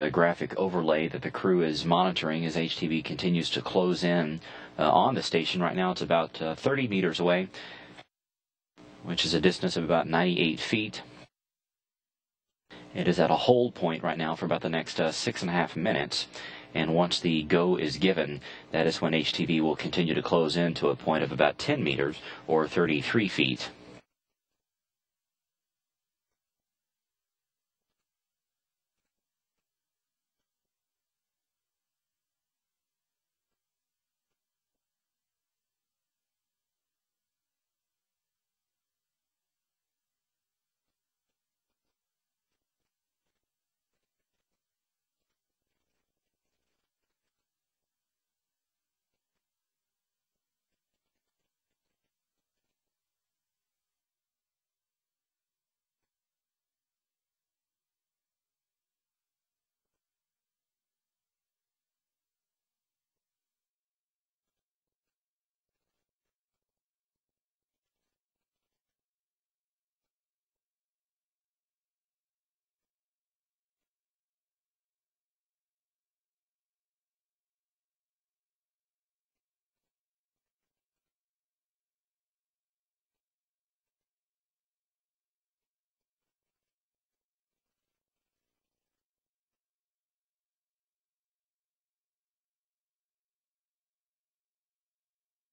a graphic overlay that the crew is monitoring as HTV continues to close in uh, on the station. Right now it's about uh, 30 meters away, which is a distance of about 98 feet. It is at a hold point right now for about the next uh, six and a half minutes. And once the go is given, that is when HTV will continue to close in to a point of about 10 meters or 33 feet.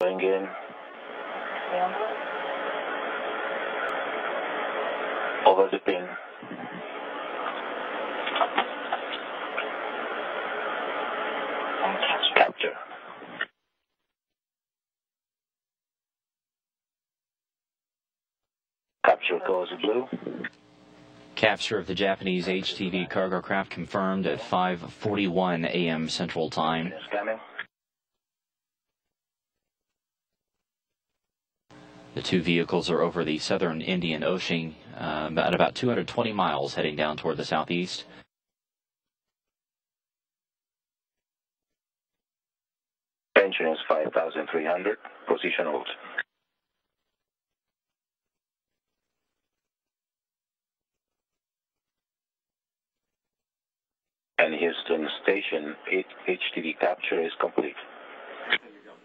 Going in. Over the pin. Capture. Capture goes blue. Capture of the Japanese HTV cargo craft confirmed at 5:41 a.m. Central Time. The two vehicles are over the southern Indian Ocean uh, at about 220 miles heading down toward the southeast. Tension is 5,300. Position hold. And Houston Station, HTV capture is complete.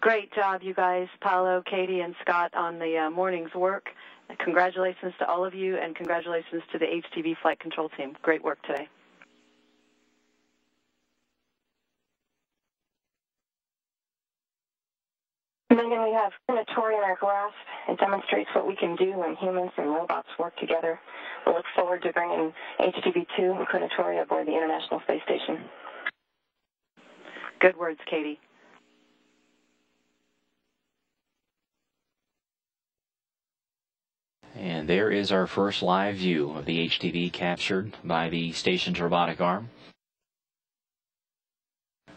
Great job, you guys, Paolo, Cady, and Scott, on the uh, morning's work. Congratulations to all of you, and congratulations to the HTV flight control team. Great work today. Megan, we have Kounotori in our grasp. It demonstrates what we can do when humans and robots work together. We look forward to bringing HTV-2 and Kounotori aboard the International Space Station. Good words, Cady. And there is our first live view of the HTV captured by the station's robotic arm.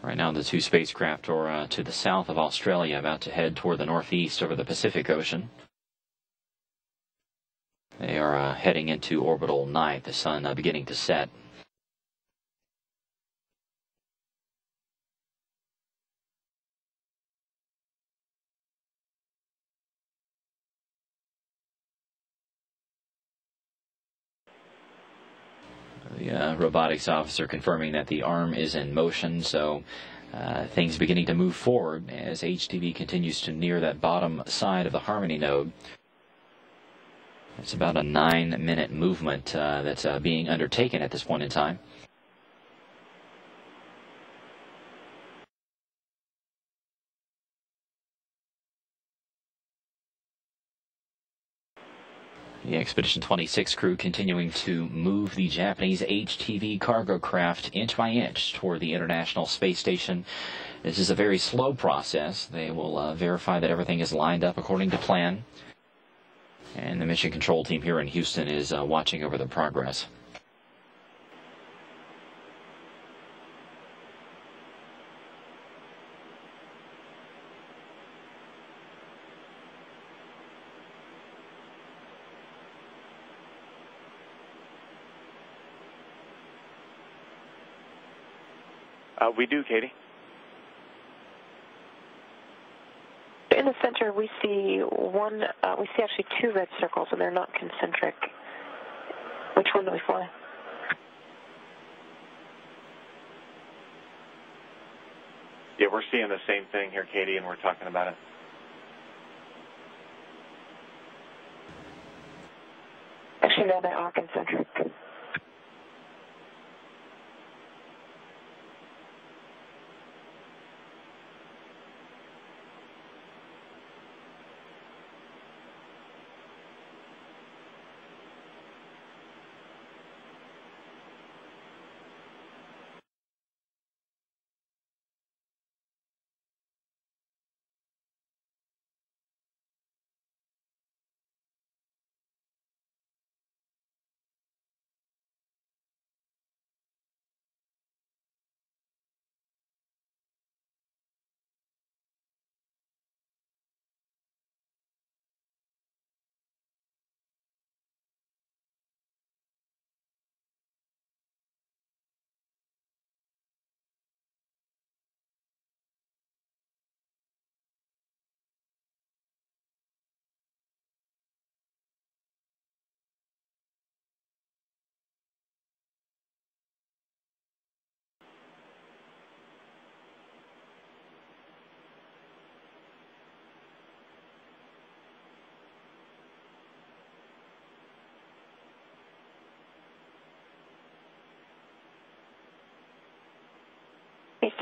Right now, the two spacecraft are uh, to the south of Australia, about to head toward the northeast over the Pacific Ocean. They are uh, heading into orbital night, the sun uh, beginning to set. The robotics officer confirming that the arm is in motion, so uh, things beginning to move forward as HTV continues to near that bottom side of the Harmony node. It's about a nine minute movement uh, that's uh, being undertaken at this point in time. The Expedition 26 crew continuing to move the Japanese HTV cargo craft inch by inch toward the International Space Station. This is a very slow process. They will uh, verify that everything is lined up according to plan. And the mission control team here in Houston is uh, watching over the progress. Uh, we do, Cady. In the center, we see one. Uh, we see actually two red circles, and they're not concentric. Which one do we fly? Yeah, we're seeing the same thing here, Cady, and we're talking about it. Actually, no, they're all concentric.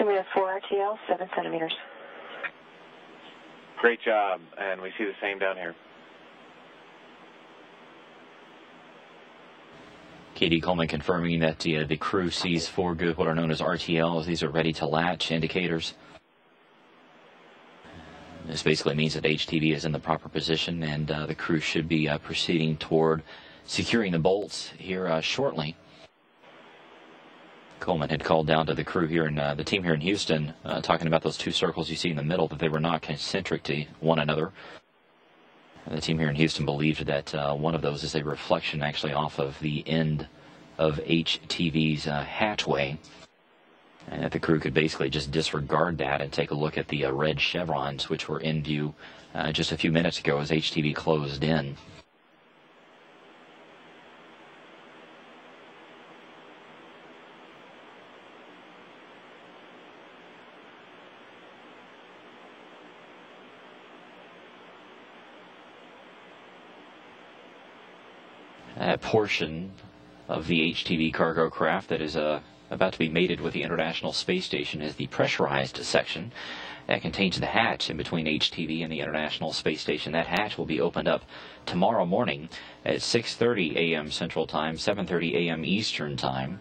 Houston, we have four RTL, seven centimeters. Great job, and we see the same down here. Cady Coleman confirming that uh, the crew sees four good, what are known as RTLs. These are ready to latch indicators. This basically means that HTV is in the proper position and uh, the crew should be uh, proceeding toward securing the bolts here uh, shortly. Coleman had called down to the crew here and uh, the team here in Houston, uh, talking about those two circles you see in the middle, that they were not concentric to one another. The team here in Houston believed that uh, one of those is a reflection actually off of the end of HTV's uh, hatchway. And that the crew could basically just disregard that and take a look at the uh, red chevrons, which were in view uh, just a few minutes ago as HTV closed in. That portion of the HTV cargo craft that is uh, about to be mated with the International Space Station is the pressurized section that contains the hatch in between HTV and the International Space Station. That hatch will be opened up tomorrow morning at 6:30 a.m. Central Time, 7:30 a.m. Eastern Time.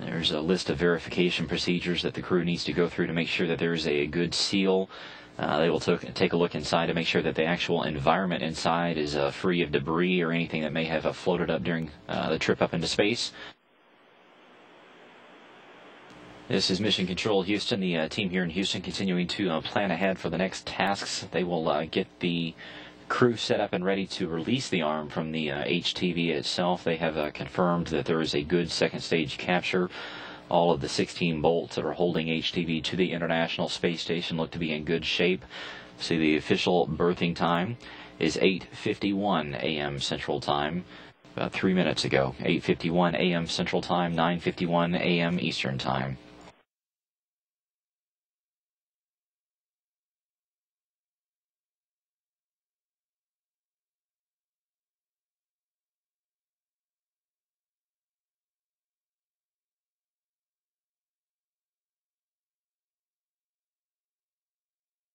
There's a list of verification procedures that the crew needs to go through to make sure that there is a good seal uh, they will take a look inside to make sure that the actual environment inside is uh, free of debris or anything that may have uh, floated up during uh, the trip up into space. This is Mission Control Houston. The uh, team here in Houston continuing to uh, plan ahead for the next tasks. They will get the crew set up and ready to release the arm from the HTV itself. They have confirmed that there is a good second stage capture. All of the 16 bolts that are holding HTV to the International Space Station look to be in good shape. See, the official berthing time is 8:51 a.m. Central Time. About three minutes ago, 8:51 a.m. Central Time, 9:51 a.m. Eastern Time.